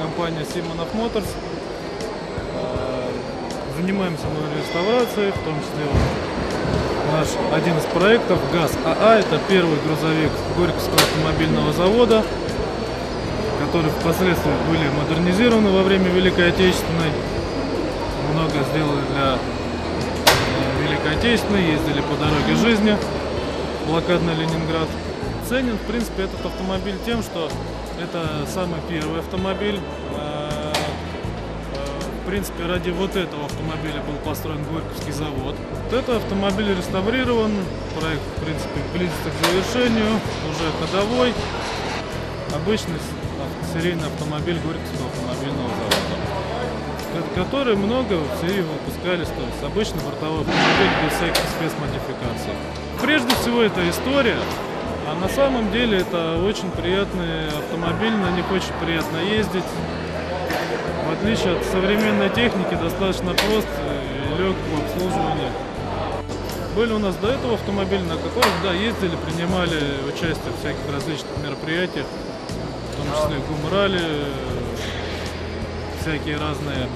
компания Simonov Motors. Э, Занимаемся мы реставрацией, в том числе вот наш один из проектов ГАЗ АА. Это первый грузовик Горьковского автомобильного завода, который впоследствии были модернизированы во время Великой Отечественной. Много сделали для э, Великой Отечественной, ездили по дороге жизни, блокадный Ленинград. Ценен, в принципе, этот автомобиль тем, что это самый первый автомобиль. э, э, В принципе, ради вот этого автомобиля был построен Горьковский завод. Вот этот автомобиль реставрирован, проект, в принципе, близится к завершению, уже ходовой. Обычный с- ав- серийный автомобиль Горьковского автомобильного завода, ко- который много в серии выпускались, то есть обычный бортовой автомобиль без всяких спецмодификаций. Прежде всего, это история, а на самом деле это очень приятный автомобиль, на них очень приятно ездить. В отличие от современной техники, достаточно прост и лег в обслуживании. Были у нас до этого автомобили, на которых, да, ездили, принимали участие в всяких различных мероприятиях, в том числе гумрали, всякие разные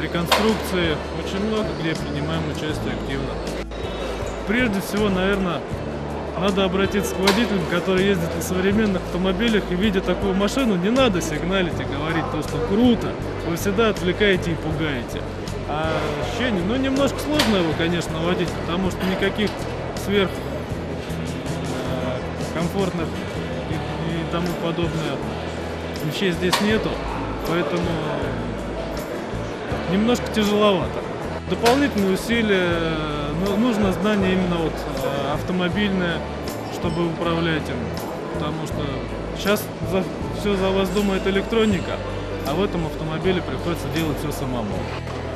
реконструкции. Очень много где принимаем участие активно. Прежде всего, наверное, надо обратиться к водителям, которые ездят на современных автомобилях и видя такую машину, не надо сигналить и говорить то, что круто. Вы всегда отвлекаете и пугаете. А ощущение, ну немножко сложно его, конечно, водить, потому что никаких сверх э, комфортных и, и тому подобное вещей здесь нету, поэтому немножко тяжеловато. Дополнительные усилия, нужно знание именно вот э, автомобильное, чтобы управлять им, потому что сейчас все за вас думает электроника, а в этом автомобиле приходится делать все самому.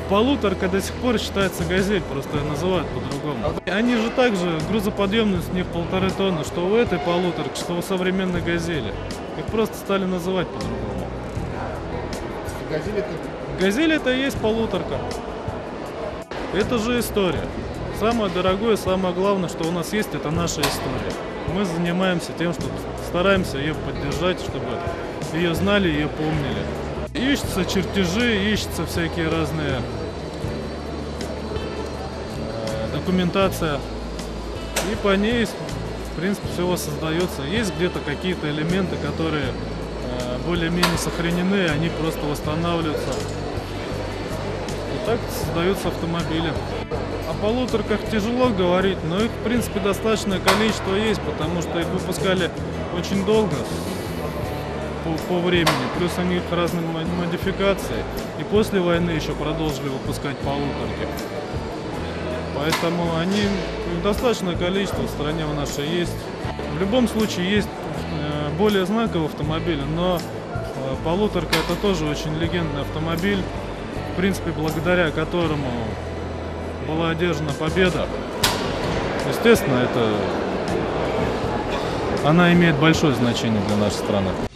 Полуторка до сих пор считается газель, просто ее называют по-другому. Они же также, грузоподъемность у них полторы тонны, что у этой полуторки, что у современной газели. Их просто стали называть по-другому. Газель это Газель это и есть полуторка. Это же история. Самое дорогое, самое главное, что у нас есть, это наша история. Мы занимаемся тем, что стараемся ее поддержать, чтобы ее знали, ее помнили. Ищутся чертежи, ищутся всякие разные э, документация. И по ней, в принципе, все создается. Есть где-то какие-то элементы, которые э, более-менее сохранены, они просто восстанавливаются. Так создаются автомобили. О полуторках тяжело говорить, но их, в принципе, достаточное количество есть, потому что их выпускали очень долго по, по времени. Плюс у них разные мо- модификации. И после войны еще продолжили выпускать полуторки. Поэтому они достаточное количество в стране у нашей есть. В любом случае есть э, более знаковые автомобили, но э, полуторка это тоже очень легендный автомобиль, в принципе, благодаря которому была одержана победа. Естественно, это она имеет большое значение для нашей страны.